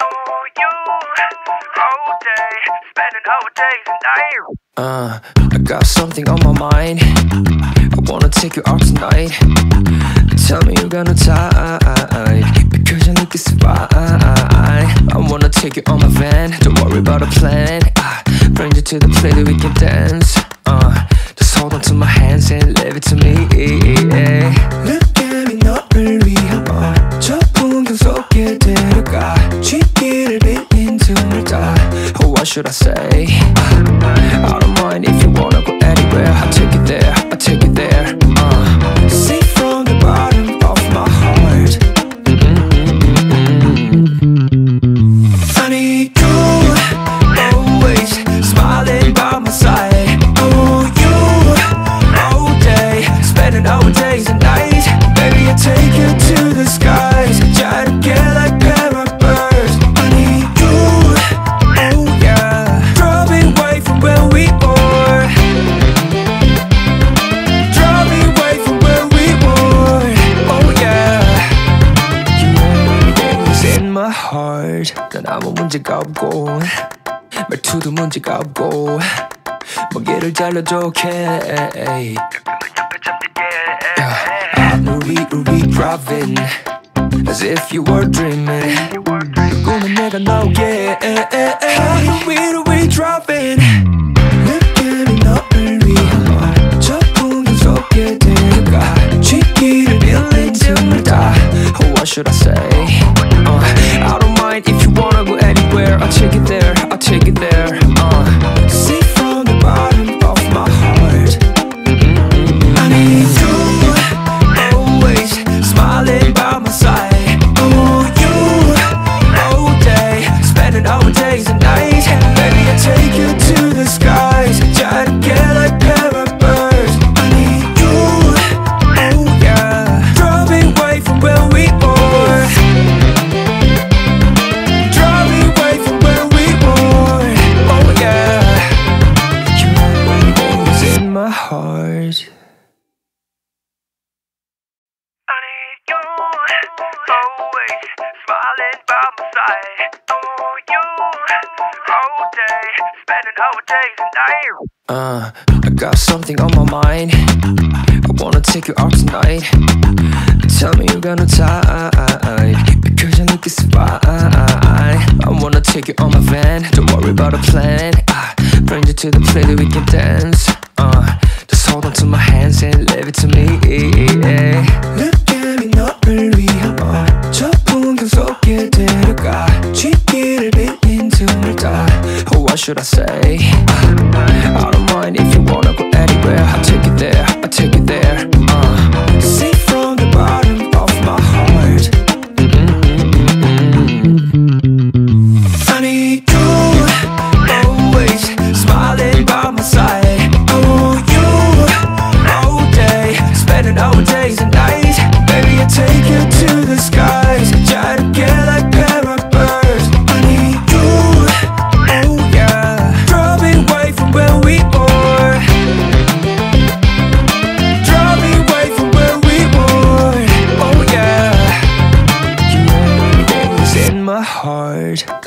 Oh, you, whole day, spending whole days and night. Uh, I got something on my mind. I wanna take you out tonight. Tell me you're gonna die because I need this vibe. I wanna take you on my van. Don't worry about a plan. I bring you to the place that we can dance. Uh, just hold on to my hands and leave it to me. Look at me, not really. Should I say? 먹이를 잘라줘 okay. Yeah. 우리 우리 driving as if you were dreaming. 꿈은 내가 나오게. 위로 we driving. 느낌이 너를 위한 저 풍경 속에 데려가 쥐기를 빌린 틈을 타 Oh, What should I say? Uh, I don't mind if you wanna go anywhere I'll take you there, I'll take you there Uh, I got something on my mind. I wanna take you out tonight. Tell me you're gonna die because I need this fine. I wanna take you on my van. Don't worry about a plan. I bring you to the place that we can dance. Uh, just hold on to my hands and leave it to me. 느낌이 너를 위한 저 풍경 속에 데려가 Should I say? I don't mind if you wanna go anywhere. I'll take you there. I'll take you there.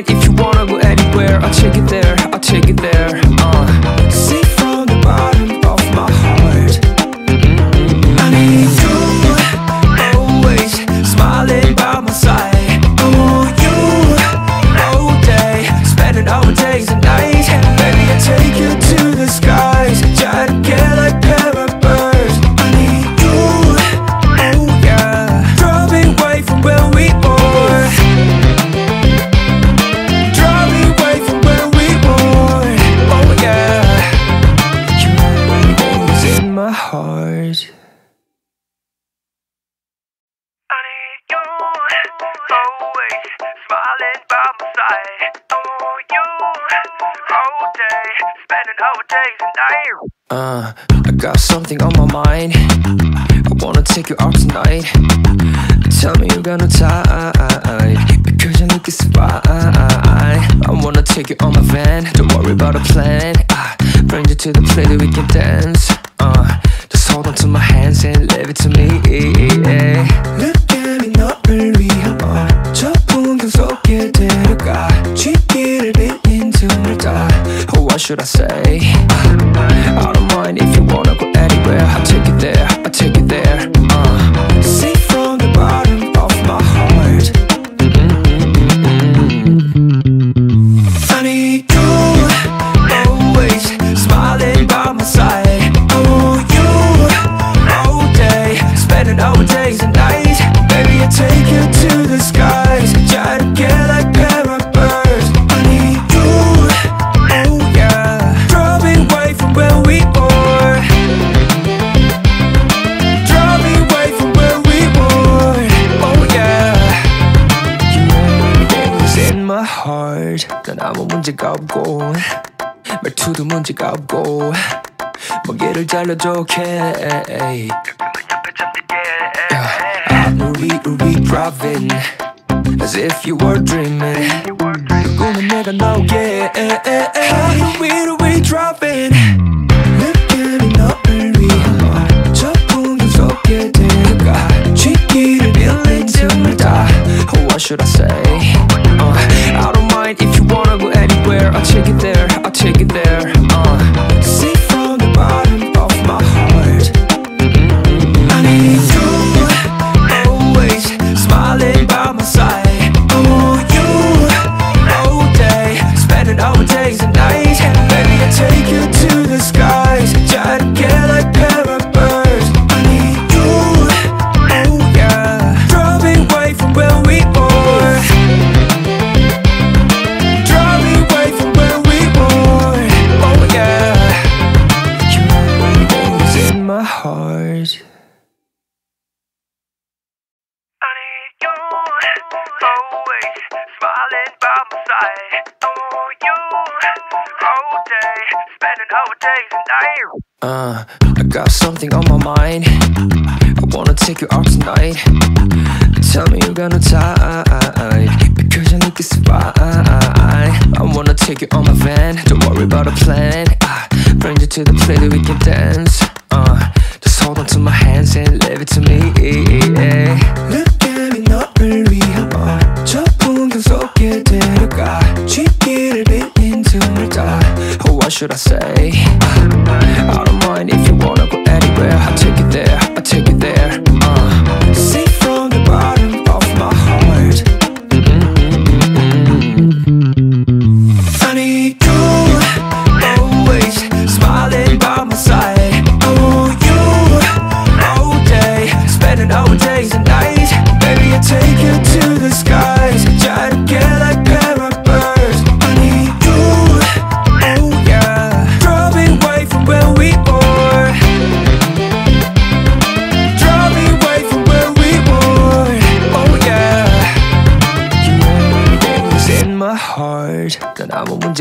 mind if you wanna go anywhere I'll take you there, I'll take you there Uh, I got something on my mind. I wanna take you out tonight. Tell me you're gonna die because you look so fine. I wanna take you on my van. Don't worry about a plan. I bring you to the place that we can dance. Uh, just hold on to my hands and leave it to me. Look at me, 너를 위한 저 풍경 속에 데 should I say? I don't mind if you wanna go anywhere. I'll take you there. 문제가 없고 말투도 문제가 없고 먹이를 잘라줘 okay. 가끔은 옆에 잠들게. I know we will be driving as if you were dreaming. 꿈은 내가 나오게. How we will be driving. 느낌이 너를 위한 저 풍경 속에 데려가 쥐기를 빌린 틈을 타. Oh, what should I say? I'll take it there. Always smiling by my side. I want you all day, spending our days and nights. Uh, I got something on my mind. I wanna take you out tonight. Tell me you're gonna die because you look so fine. I wanna take you on my van. Don't worry about a plan. I bring you to the place that we can dance. Uh, just hold on to my hands and leave it to me. Look at me, not 너를 should I say? I don't mind if you wanna go anywhere. I'll take you there.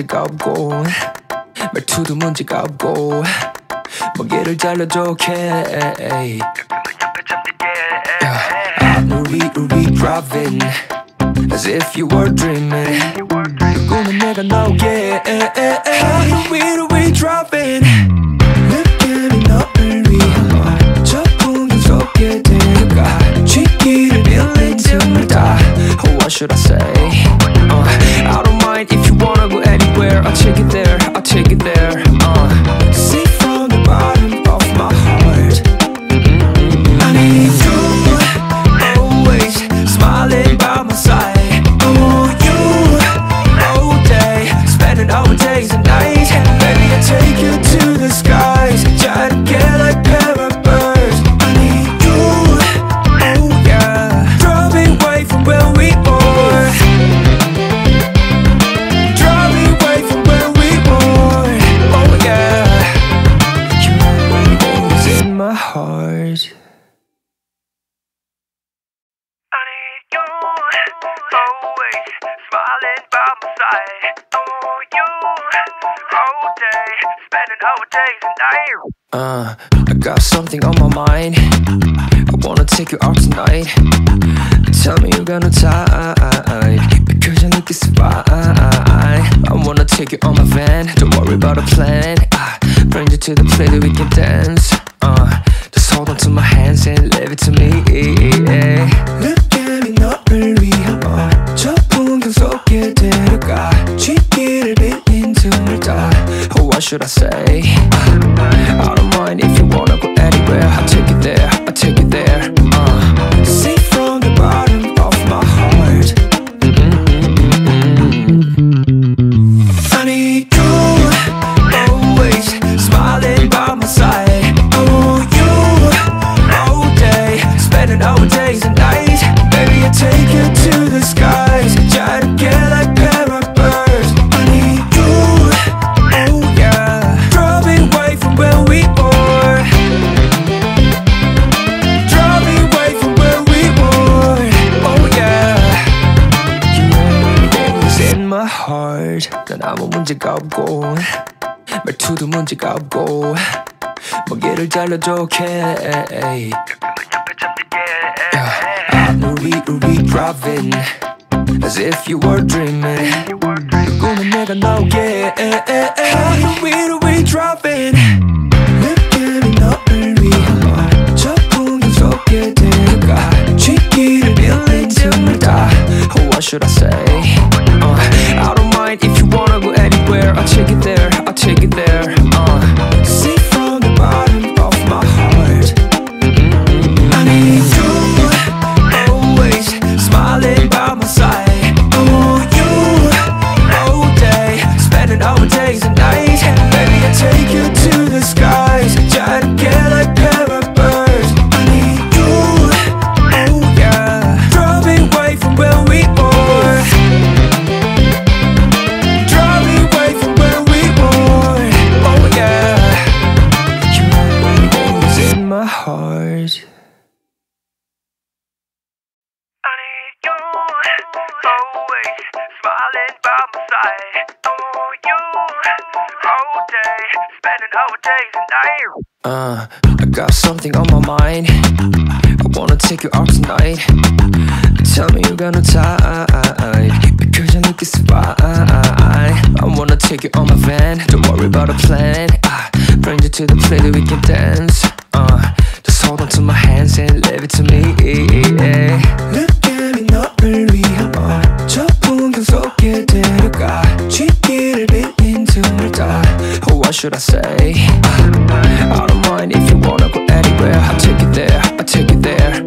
가 없고 말투도 문제가 없고 먹이를 잘라줘 okay. 가끔은 옆에 잠들게. I know we will be driving as if you were dreaming. 꿈은 내가 나오게. How we will be driving. 느낌이 너를 위한 저 풍경 속에 데려가 쥐기를 빌린 틈을 타. Oh, what should I say? Uh, I don't mind if you wanna go anywhere. I'll take it there. Uh, I got something on my mind. I wanna take you out tonight. Tell me you're gonna tide because you look fine. I wanna take you on my van. Don't worry about a plan. I bring you to the place that we can dance. Uh, just hold on to my hands and leave it to me. Look at me 너를 should I say? I don't mind if you wanna go anywhere. I'll take you there. 아무 문제가 없고 말투도 문제가 없고 먹이를 잘라줘 okay. 가끔은 옆에 잠들게. I knew we would be driving as if you were dreaming. 꿈은 내가 나오게. How knew we would be driving? 느낌이 너를 위한 저 풍경 속에 데려가 쥐기를 빌린 틈을 타. Oh, what should I say? Uh, I don't mind if you wanna go anywhere. I'll take it there. I'll take it there. Uh, I got something on my mind. I wanna take you out tonight. Tell me you're gonna tide because you look so fine. I wanna take you on my van. Don't worry about a plan. I bring you to the place that we can dance. Uh, just hold on to my hands and leave it to me. Look at me 너를 위한 저 풍경 속에 데려가 쥐기를 빌린 틈을 타. Oh, what should I say? I don't mind if you wanna go anywhere. I'll take you there. I'll take you there.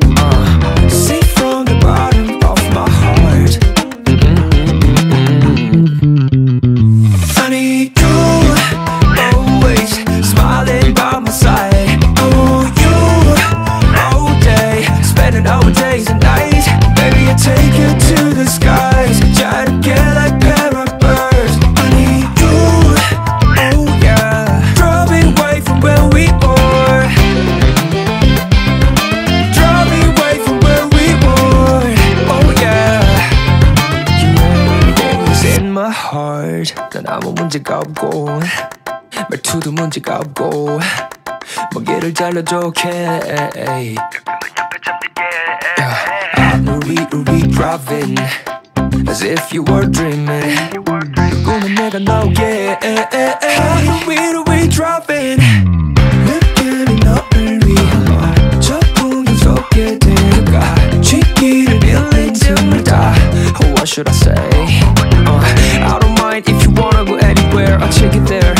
말투도 문제가 없고 먹이를 잘라줘 okay. 가끔은 옆에 잠들게. I knew we would be driving as if you were dreaming. 꿈은 내가 나오게. How knew we would be driving? 느낌이 너를 위한 저 풍경 속에 데려가 쥐기를 빌린 틈을 타. Oh, what should I say? Uh, I don't mind if you wanna go anywhere. I'll take it there.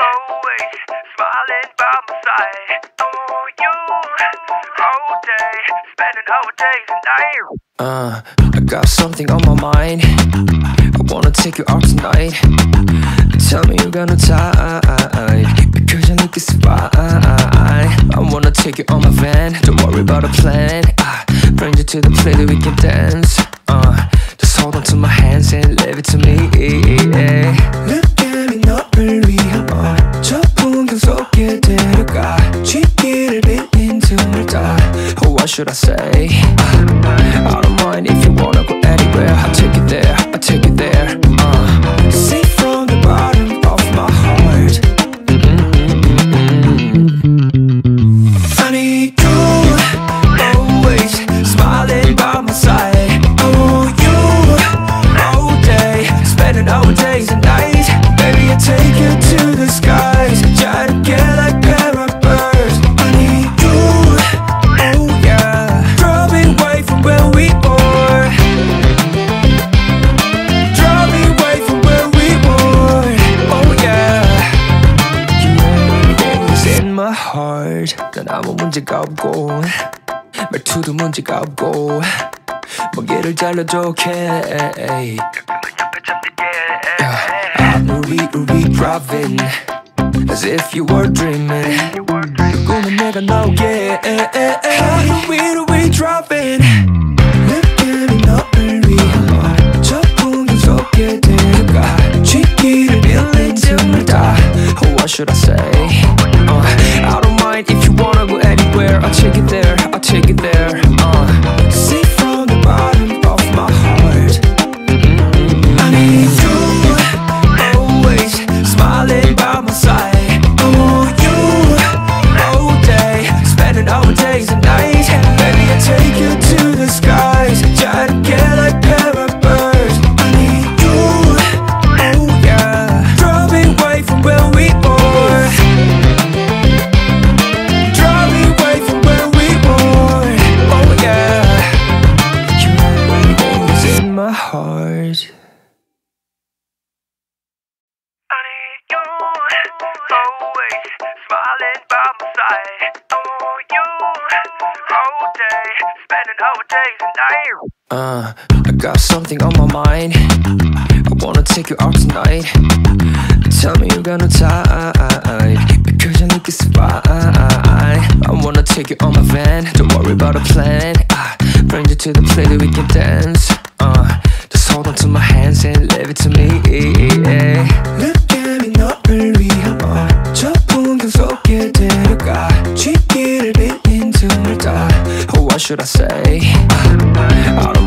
Always smiling by my side. I want you all day, spending our days and nights. Uh, I got something on my mind. I wanna take you out tonight. Tell me you're gonna die because I need this fine. I wanna take you on my van. Don't worry about a plan. Uh, bring you to the place that we can dance. Uh, just hold on to my okay. Yeah, I'm Uri take you out tonight. Tell me you're gonna die because I need this fine. I wanna take you on my van. Don't worry about a plan. Uh, bring you to the place that we can dance. Uh, just hold on to my hands and leave it to me. Look at me 너를 위한 저 풍경 속에 데려가 쥐기를 빌린 틈을 다 Oh, what should I say? I don't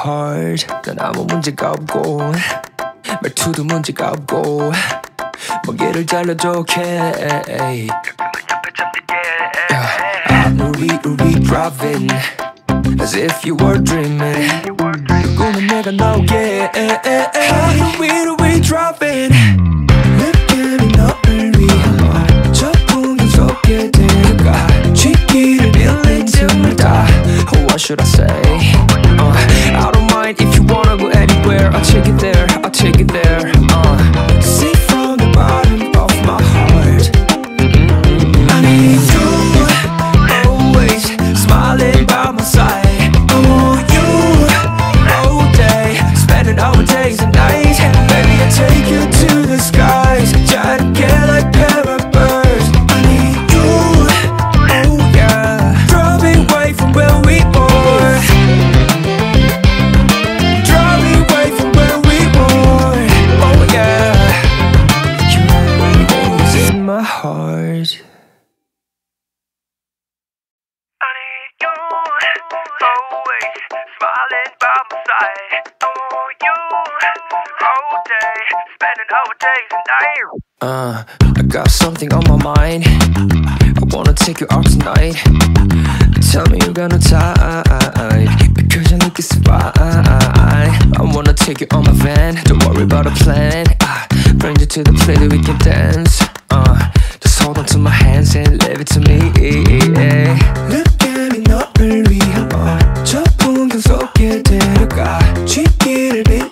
in my heart. 난 아무 문제가 없고 말투도 문제가 없고 먹이를 잘라줘 okay. Yeah. 우리 우리 driving as if you were dreaming. 꿈은 내가 나오게. 위로 we driving. 느낌이 너를 위한 저 풍경 속에 데려가 쥐기를 빌린 틈을 다 Oh, What should I say? Uh, I got something on my mind. I wanna take you out tonight. Tell me you're gonna tide because I look it's fine. I wanna take you on my van. Don't worry about a plan. I bring you to the place that we can dance. Uh, just hold on to my hands and leave it to me. Look at me, 너를 위한 저 풍경 속에 데려가 쥐기를 빌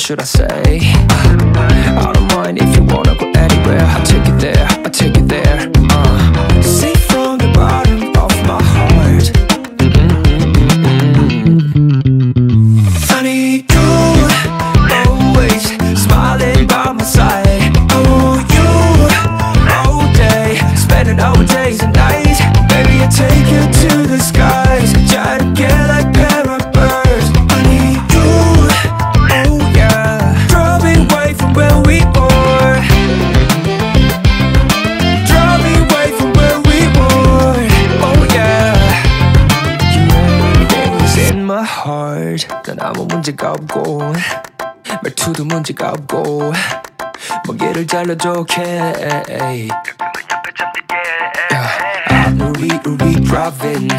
should I say? I don't mind if you wanna go anywhere. I'll take you there. 문제가 없고 말투도 문제가 없고 먹이를 잘라줘 okay. 가끔은 옆에 잠들게. 우리 우리 driving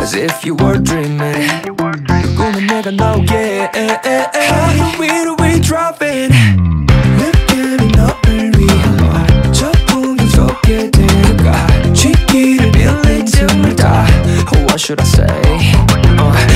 as if you were dreaming. 꿈은 내가 나오게 하루 위로 we driving. 느낌이 너를 위한 저 풍경 속에 데려가 쥐기를 빌린 틈을 타. Oh, what should I say? Uh,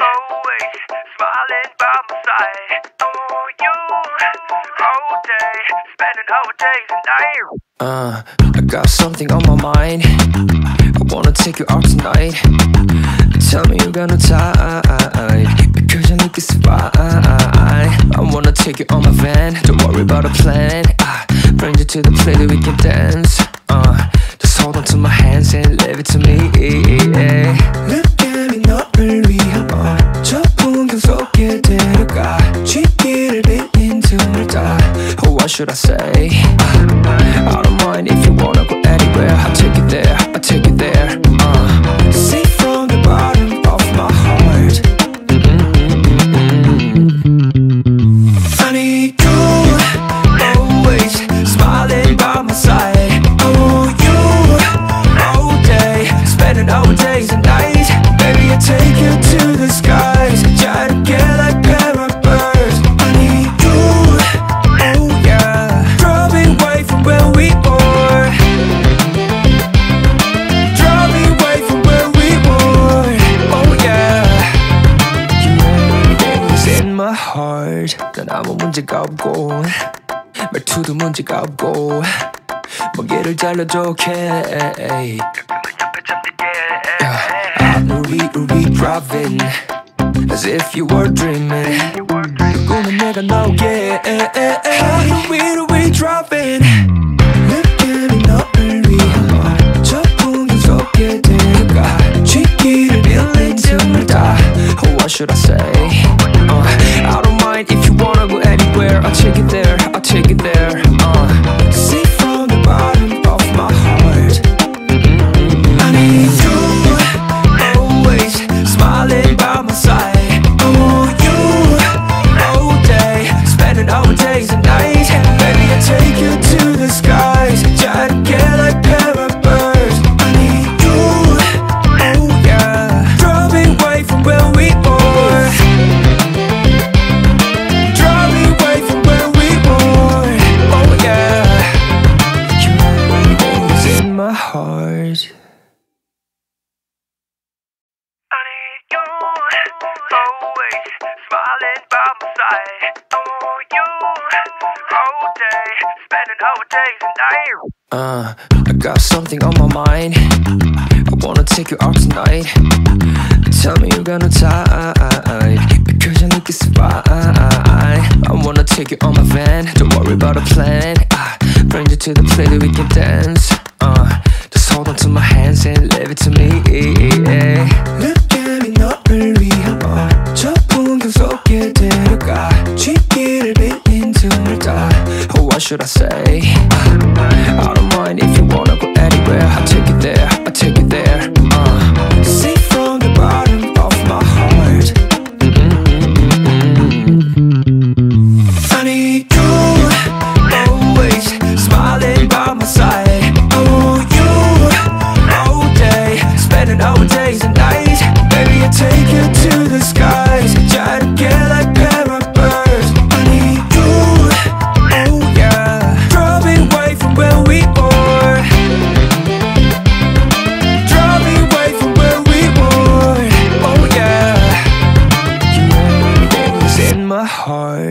always smiling by my side. Oh, you all day, spending our days and nights. Uh, I got something on my mind. I wanna take you out tonight. Tell me you're gonna tide because I look it's fine. I wanna take you on my van. Don't worry about a plan. I bring you to the place that we can dance. Uh, just hold on to my hands and leave it to me. Look at me, 너를 위한 저 풍경 속에 데려가 쥐기를 빌린 틈을 타. Oh, what should I say? I don't mind if you wanna go 문제가 없고 말투도 문제가 없고 먹이를 잘라줘 okay. 가끔은 옆에 잠들게. 우리 우리 driving as if you were dreaming. 꿈은 내가 나오게 하루 위로 we driving. 느낌이 너를 위한 저 풍경 속에 데려가 쥐기를 빌린 틈을 타. Oh, what should I say? Uh, I'll take it there. Uh, I got something on my mind. I wanna take you out tonight. Tell me you're gonna tide because you look fine. I wanna take you on my van. Don't worry about a plan. I bring you to the place that we can dance. Uh, just hold on to my hands and leave it to me. Look at me 너를 should I say? I don't mind if you wanna go anywhere. I'll take you there.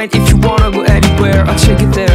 mind. If you wanna go anywhere I'll take it there,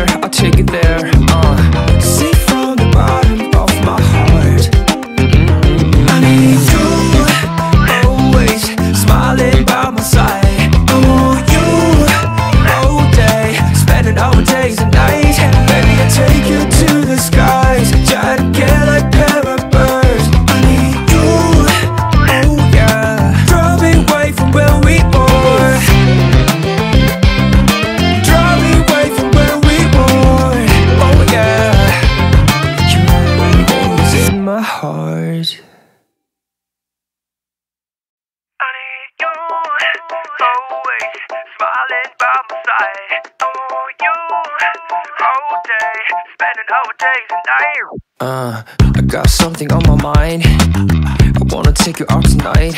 Uh, I got something on my mind. I wanna take you out tonight.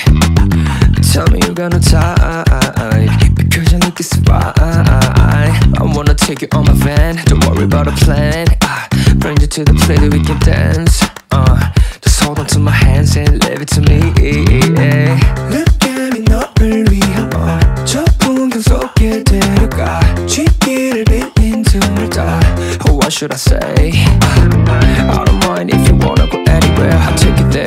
Tell me you're gonna tide because you look so fine. I wanna take you on my van. Don't worry about a plan. I bring you to the place that we can dance. Uh, just hold on to my hands and leave it to me. Look at me 너를 what should I say? I don't mind if you wanna go anywhere. I'll take you there.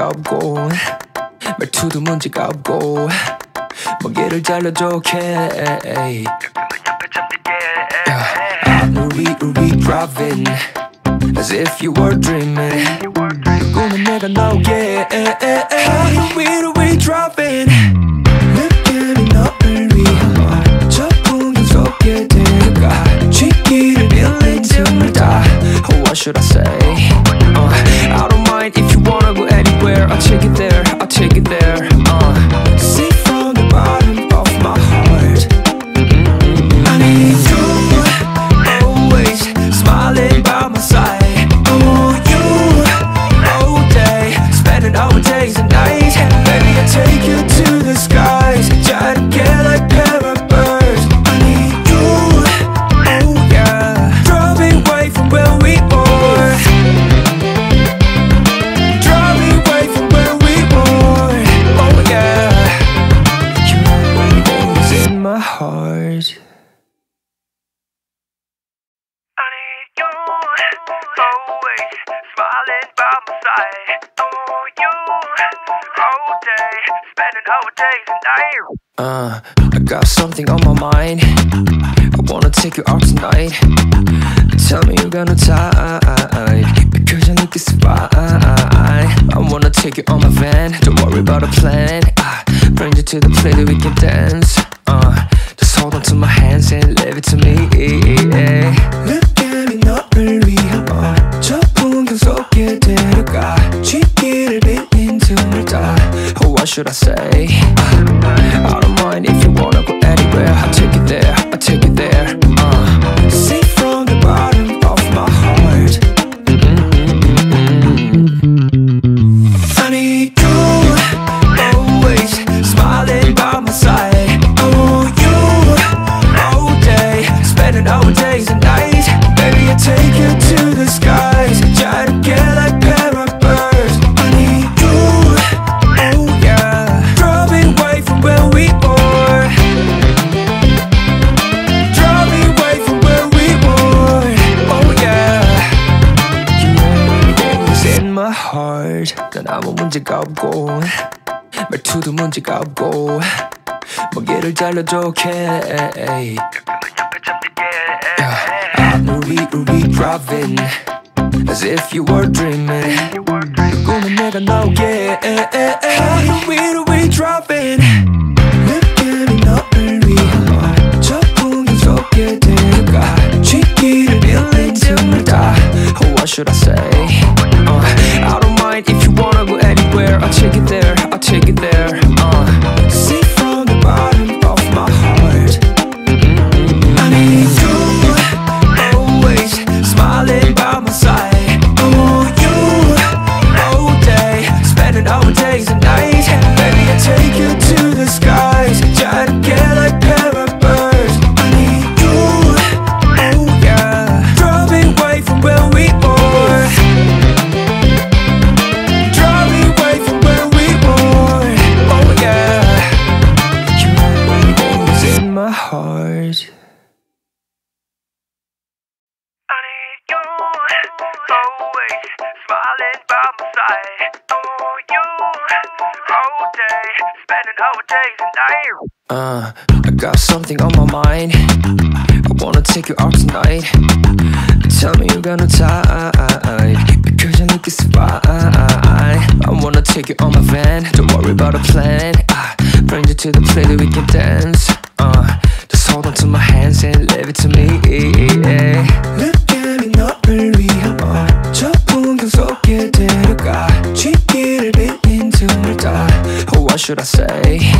없고 말투도 문제가 없고 먹이를 잘라줘 okay. 옆에 잠들게. 우리 우리 driving As if you were dreaming 꿈은 내가 나오게 하루 위로 we driving 느낌이 너를 위한 저 풍경 속에 데려가 쥐기를 빌린 틈을 타 Oh what should I say uh, anywhere I'll take it there, I'll take it there I want you all day, spending our days and nights. Uh, I got something on my mind. I wanna take you out tonight. Tell me you're gonna die because I need this fine. I wanna take you on my van. Don't worry about a plan. I bring you to the place that we can dance. Uh, just hold on to my hands and leave it to me. Look at me 너를 should I say? I don't mind if you wanna go anywhere. I'll take you there. I'll take you there. 말투도 문제가 없고 먹이를 잘라줘 okay. I'm re re driving as if you were dreaming. 꿈은 내가 나오게. I'm re re driving. 느낌이 너를 위한 저 풍경 속에 데려가 쥐기를 빌린 틈을 타 Oh, What should I say? Uh, I don't mind if you wanna go anywhere I'll take it there, I'll take it there something on my mind. I wanna take you out tonight. Tell me you're gonna die because I need this fine. I wanna take you on my van. Don't worry about a plan. I bring you to the place that we can dance. Uh, just hold on to my hands and leave it to me. Look at me 너를 위한 저 풍경 속에 데려가 쥐기를 빌린 틈을 타 Oh, what should I say?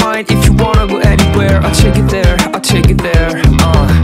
mind. If you wanna go anywhere I'll take it there, I'll take it there uh,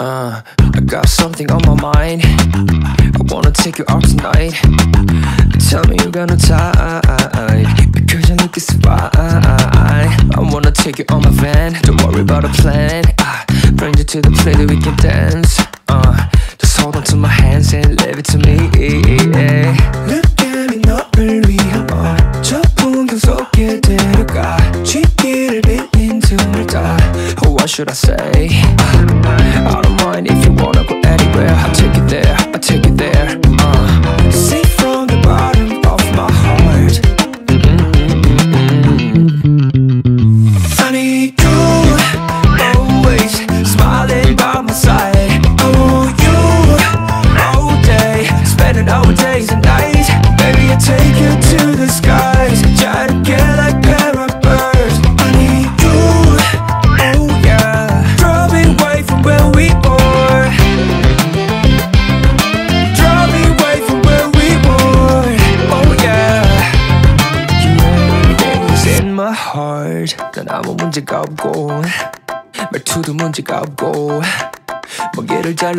Uh, I got something on my mind. I wanna take you out tonight. Tell me you're gonna die because you look is fine. I wanna take you on my van. Don't worry about a plan. I bring you to the place that we can dance. Uh, just hold on to my hands and leave it to me. Look at me, 너를 위한 저 풍경 속에 데려가 쥐기를 빌린 틈을 타. Oh, what should I say? I don't mind if you wanna go anywhere. I'll take you there. I'll take you there.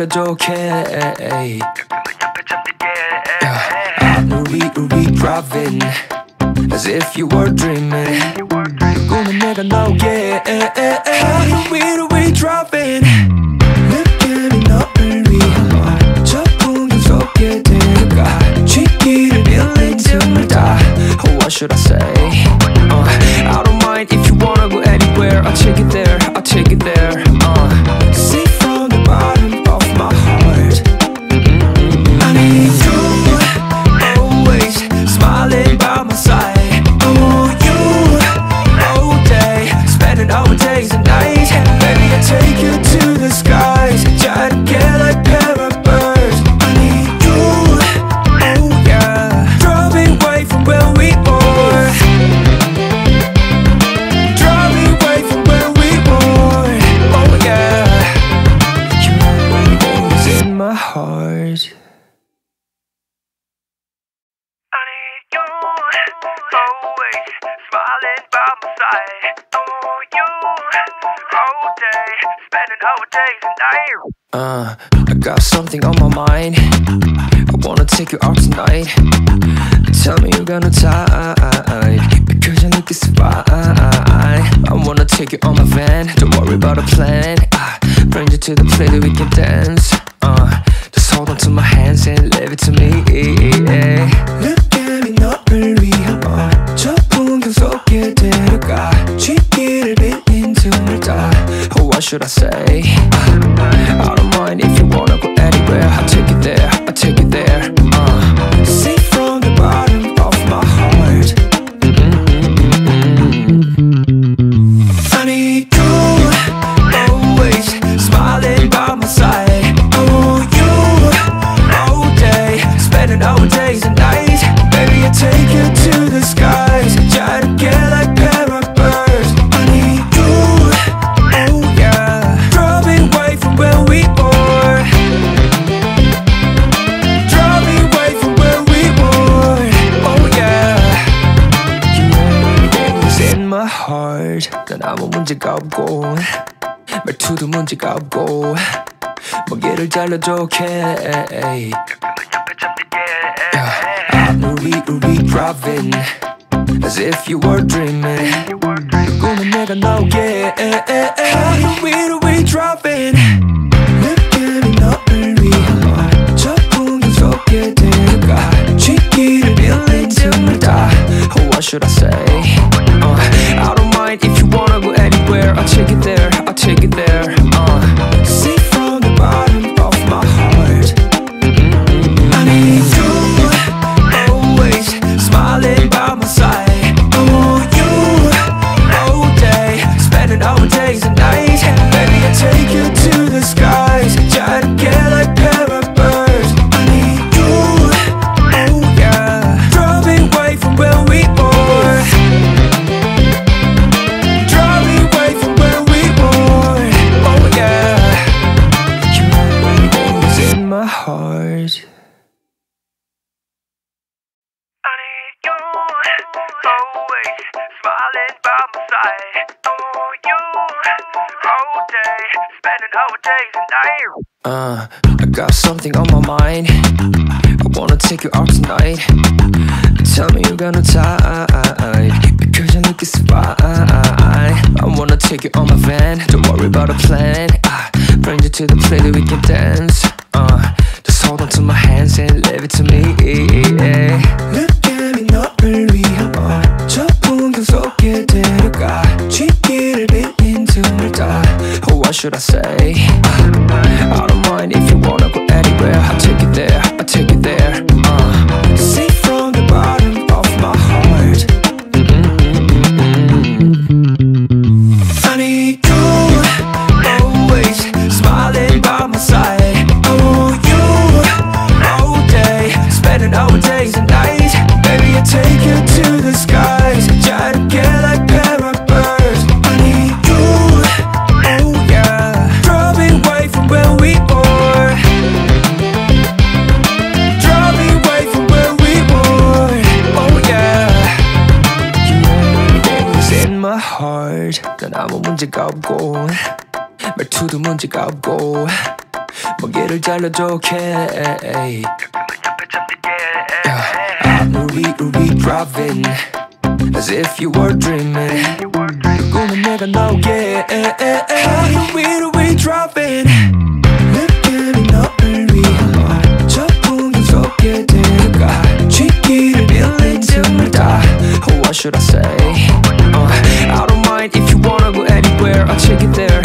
먹이를 잘라줘 okay 가끔은 옆에 잠들게. 우리 우리 driving As if you were dreaming 꿈은 내가 나오게 하루 위로 we driving 느낌이 너를 위한 저 풍경 속에 데려가 쥐기를 빌린 틈을 타 Oh what should I say Always smiling by my side. Oh, you all day, spending our days and nights. Uh, I got something on my mind. I wanna take you out tonight. Tell me you're gonna die because you look is fine. I wanna take you on my van. Don't worry about a plan. I bring you to the place that we can dance. Uh, just hold on to my hands and leave it to me. Look at me, 너를 should I say? 문제가 없고 말투도 문제가 없고 먹이를 잘라줘 okay. 가끔은 옆에 잠들게. 우리 우리 driving As if you were dreaming 꿈은 내가 나오게 하루 위로 we driving 느낌이 너를 위한 저 풍경 속에 데려가 쥐기를 빌린 틈을 타 Oh what should I say uh, something on my mind. I wanna take you out tonight. Tell me you're gonna tide because you look so fine. I wanna take you on my van. Don't worry about a plan. I bring you to the place that we can dance. Uh, just hold on to my hands and leave it to me. Look at me 너를 위한 저 풍경 속에 데려가 쥐기를 빌린 틈을 타. Oh, what should I say? I don't mind if you wanna go days and nights. Baby, I take you to the skies, try to get like birds. I need you, oh yeah, draw me away from where we were. Draw me away from where we were. Oh yeah. You always in my heart 난 아무 문제가 없고 말투도 문제가 없고 먹이를 잘라줘 okay 가끔은 옆에 잠들게. I'm really driving As if you were dreaming 꿈은 내가 나오게 하루 위로 we driving 느낌이 너를 위한 저 풍경 속에 데려가 쥐기를 빌린 틈을 타 Oh what should I say uh, I don't mind if you wanna go anywhere I'll take it there,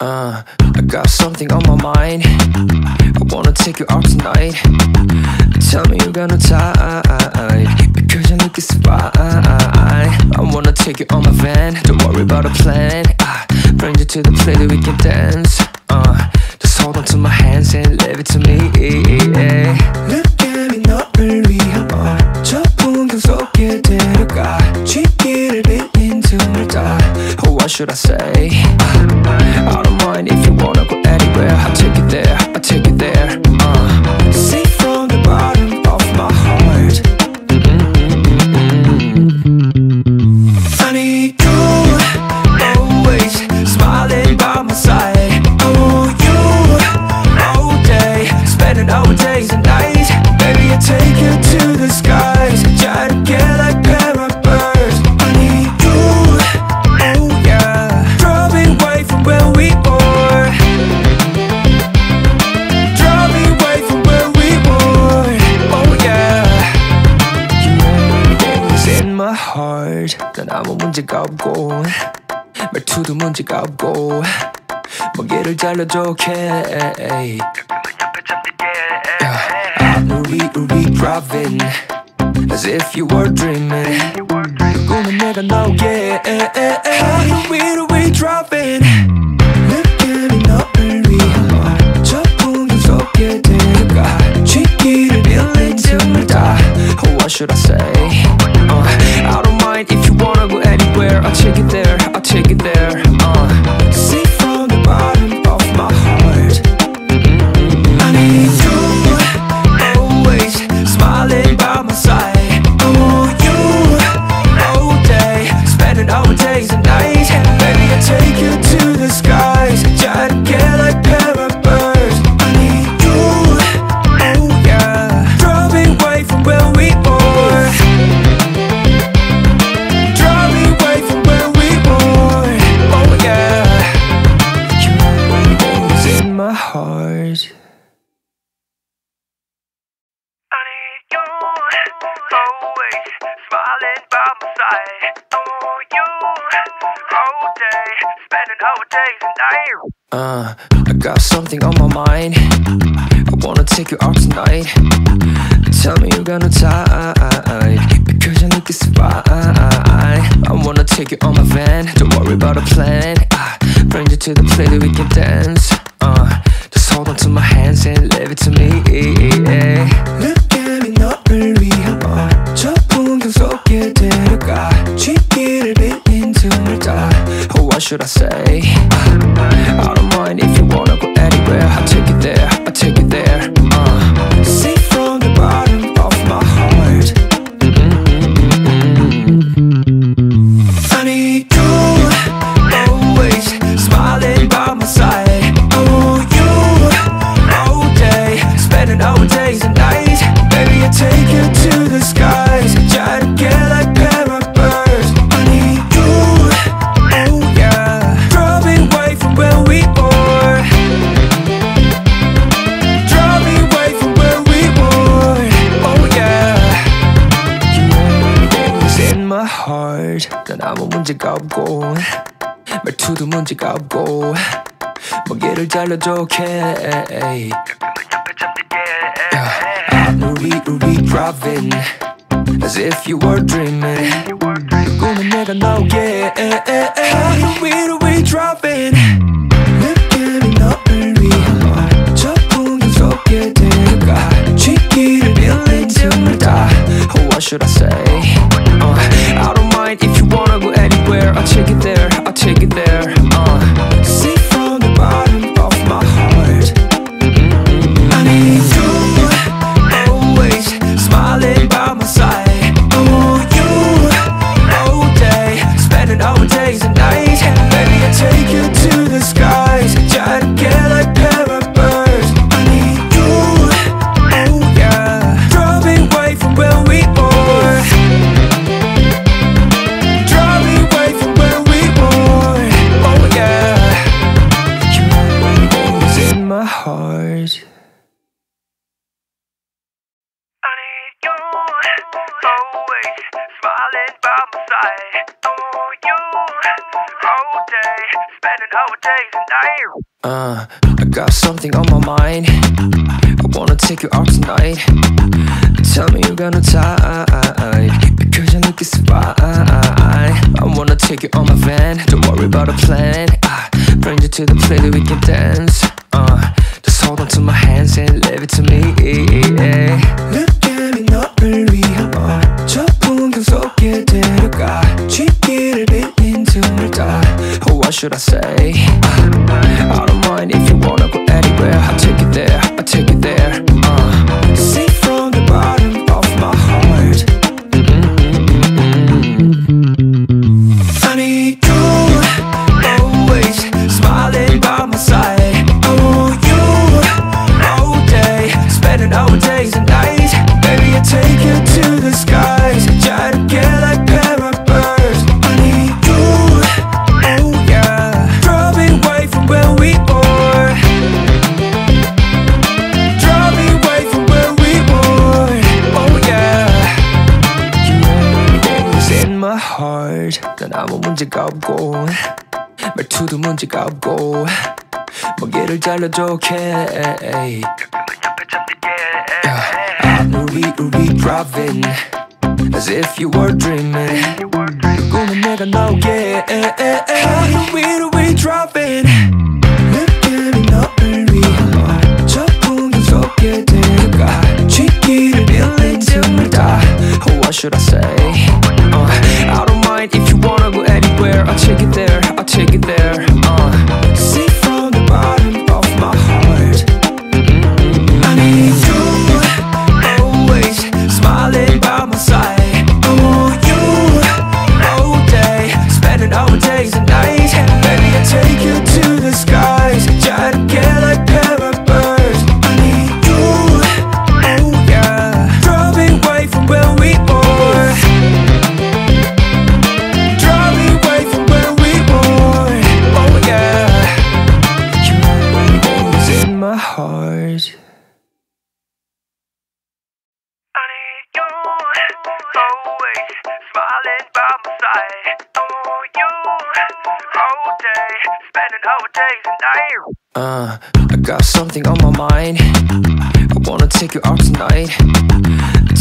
Uh, I got something on my mind. I wanna take you out tonight. Tell me you're gonna tide because you look so fine. I wanna take you on my van. Don't worry about a plan. I bring you to the place that we can dance. Uh, just hold on to my hands and leave it to me. Look at me 너를 위한 저 풍경 속에 데려가 Should I say? I don't mind if you wanna go anywhere. I'll take you there. 문제가 없고 말투도 문제가 없고 먹이를 잘라줘 okay. 가끔은 옆에 잠들게. I'm really driving As if you were dreaming 꿈은 내가 나오게 하루 위로 we driving 느낌이 너를 위한 저 풍경 속에 데려가 쥐기를 빌린 틈을 타 Oh what should I say uh, I don't mind if you wanna go take it there, by my side. I want you all day, spending our days and nights. Uh, I got something on my mind. I wanna take you out tonight. Tell me you're gonna die because I need this fine. I wanna take you on my van. Don't worry about a plan. Uh, bring you to the place that we can dance. Uh, just hold on to my hands and leave it to. Look me should I say? 문제가 없고 말투도 문제가 없고 먹이를 잘라줘 okay. Yeah. 우리 우리 driving as if you were dreaming. 꿈은 내가 나오게. 우리 우리 driving. 느낌이 너를 위한 저 풍경 속에 데려가 쥐기를 빌린 틈을 타 Oh, What should I say? Uh, I don't mind if you wanna go anywhere I'll take it there, I'll take it there something on my mind. I wanna take you out tonight. Tell me you're gonna die because I need this fine. I wanna take you on my van. Don't worry about a plan. Uh, bring you to the place that we can dance. Uh, just hold on to my hands and leave it to me. Look at me 너를 should I say? I don't mind if you wanna go anywhere. I'll take you there. I'll take you heart. 난 아무 문제가 없고 말투도 문제가 없고 먹이를 잘라줘 okay. Yeah. 우리 우리 driving as if you were dreaming. 꿈은 내가 나오게. 우리 우리 driving. 느낌이 너를 위한 저 풍경 속에 데려가 쥐기를 빌린 soon die What should I say? Uh, I don't mind if you wanna go anywhere I'll take it there, I'll take it there uh. Uh, I got something on my mind. I wanna take you out tonight.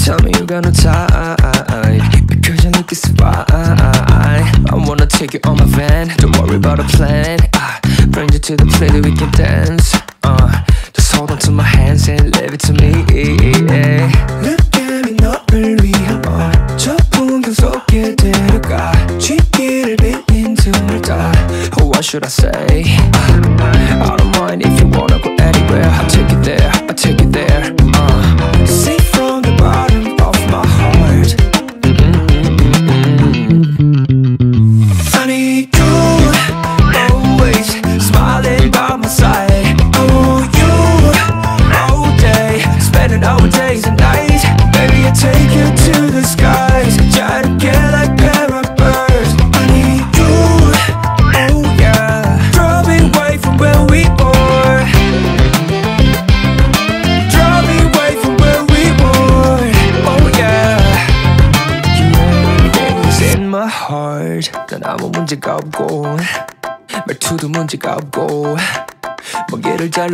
Tell me you're gonna tide because you look is fine. I wanna take you on my van. Don't worry about a plan. I bring you to the place that we can dance. Uh, just hold on to my hands and leave it to me. What should I say? I don't mind if you wanna go anywhere. I'll take you there. I'll take you there. 먹이를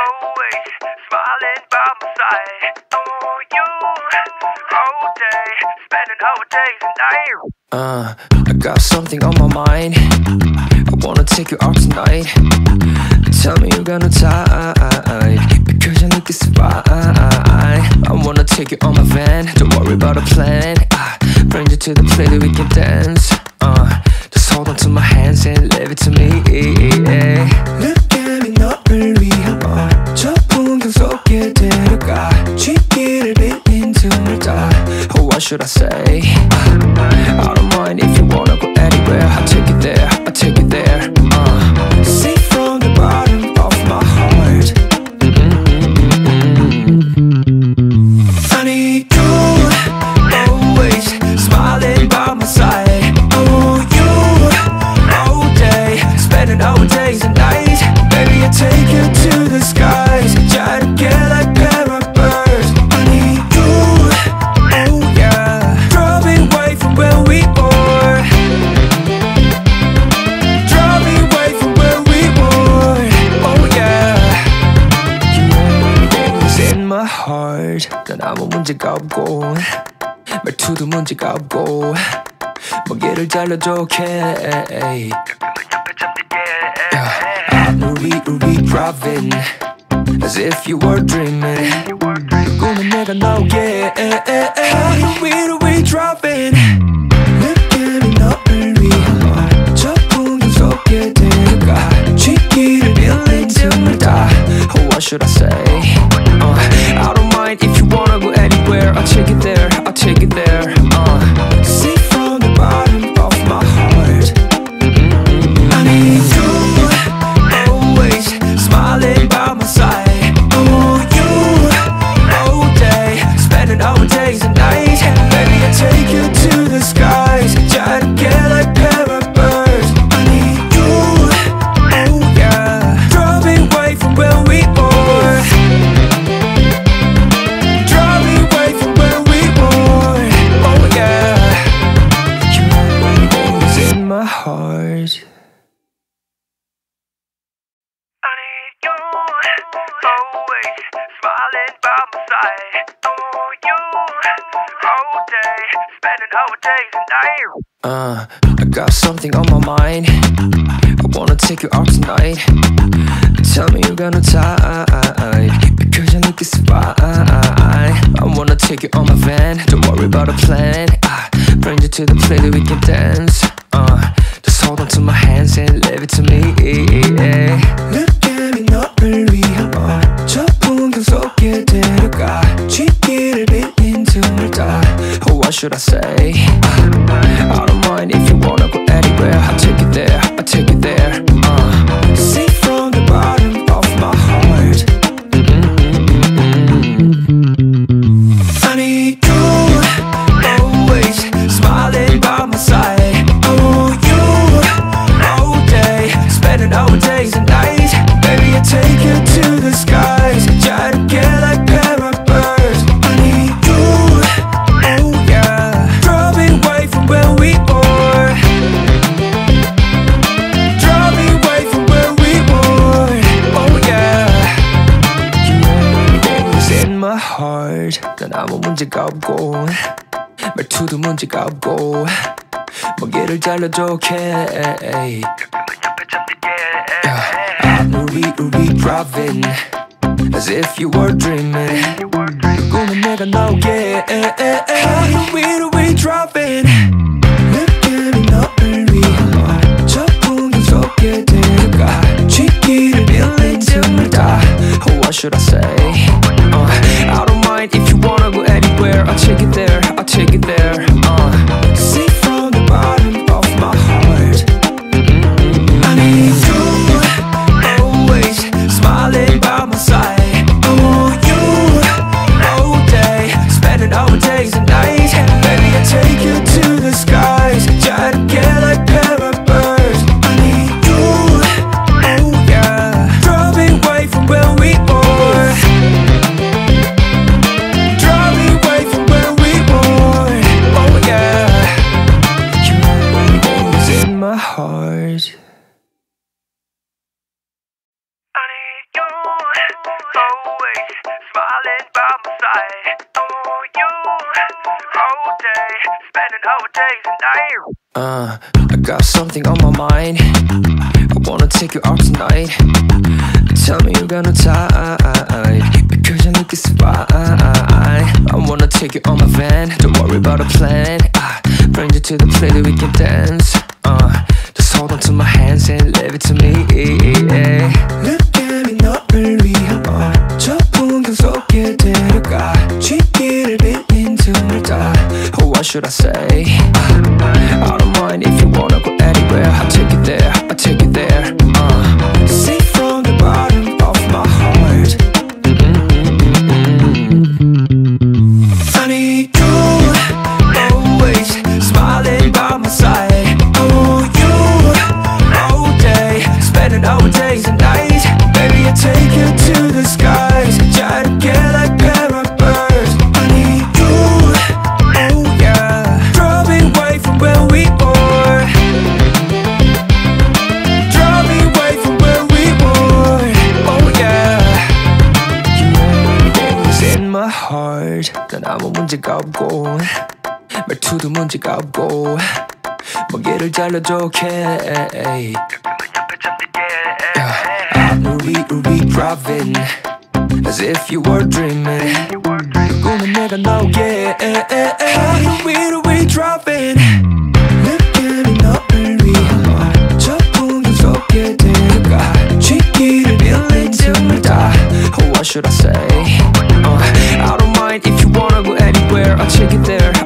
always smiling by my side. I want you all day, spending our days and nights. Uh, I got something on my mind. I wanna take you out tonight. Tell me you're gonna tide because you look is fine. I wanna take you on my van. Don't worry about a plan. I bring you to the place that we can dance. Uh, just hold on to my hands and leave it to me. Look at me, 너를 should I say? 문제가 없고 말투도 문제가 없고 먹이를 잘라줘 okay. 가끔은 옆에 잠들게. 우리 우리 driving As if you were dreaming 꿈은 내가 나오게 하루 위로 we driving 느낌이 너를 위한 저 풍경 속에 데려가 쥐기를 빌린 틈을 타 Oh what should I say It Uh, I got something on my mind. I wanna take you out tonight. Tell me you're gonna tide because you look so fine. I wanna take you on my van. Don't worry about a plan. I bring you to the place that we can dance. Uh, just hold on to my hands and leave it to me. Look at me 너를 위한 저 풍경 속에 데려가 쥐기를 빌린 틈을 타. Oh, what should I say? I don't mind if you wanna go anywhere. I'll take you there. I'll take you there. 난 아무 문제가 없고 말투도 문제가 없고 먹이를 잘라줘 okay. 가끔은 옆에 잠들게. 우리 우리 driving as if you were dreaming 꿈은 내가 나오게 하루 위로 we driving 느낌이 너를 위한 저 풍경 속에 데려가 쥐기를 빌린 틈을 타 Oh what should I say uh, I don't mind. If you wanna go anywhere I'll take it there I'll take it there Uh, I got something on my mind. I wanna take you out tonight. Tell me you're gonna tide because you look so fine. I wanna take you on my van. Don't worry about a plan. I bring you to the place that we can dance. Uh, just hold on to my hands and leave it to me. Look at me 너를 위한 저 풍경 속에 데 should I say? I don't mind if you wanna go anywhere. I'll take you 문제가 없고 말투도 문제가 없고 먹이를 잘라줘 okay. 가끔은 옆에 잠들게. 우리 우리 driving as if you were dreaming 꿈은 내가 나오게 하루 위로 we driving 느낌이 너를 위한 저 풍경 속에 데려가 쥐기를 빌린 틈을 타 Oh what should I say I'll take it there